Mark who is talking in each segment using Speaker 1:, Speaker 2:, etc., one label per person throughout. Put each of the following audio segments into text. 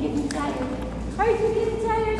Speaker 1: getting tired? Are you getting tired?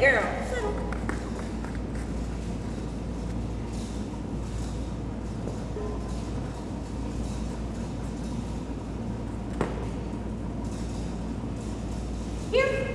Speaker 1: Girl. Here.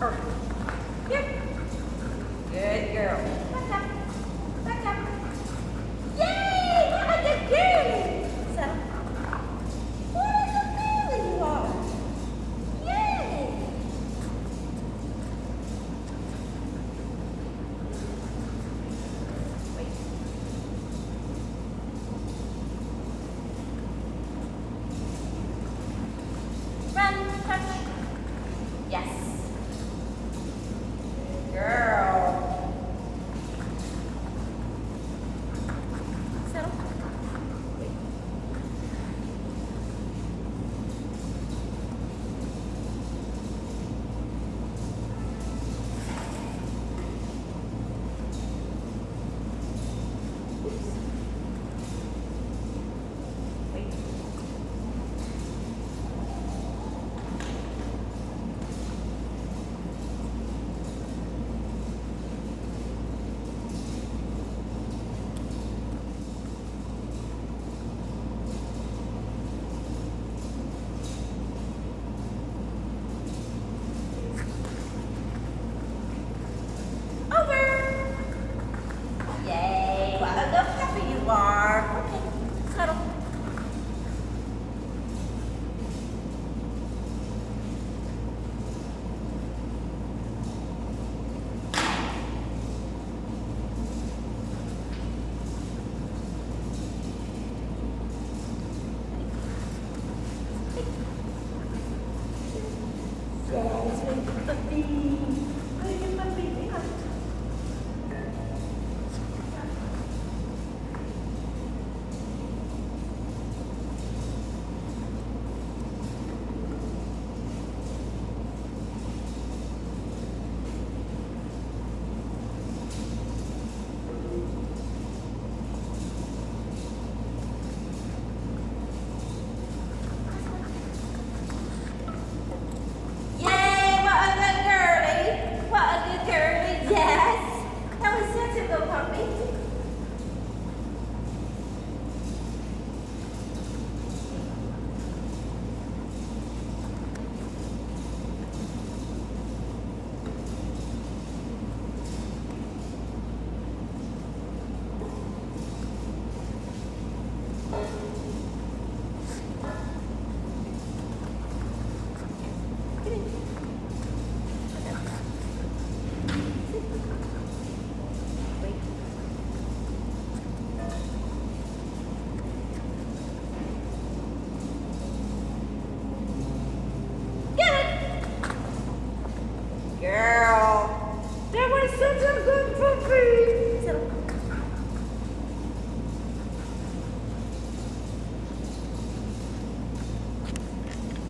Speaker 1: perfect. Amém.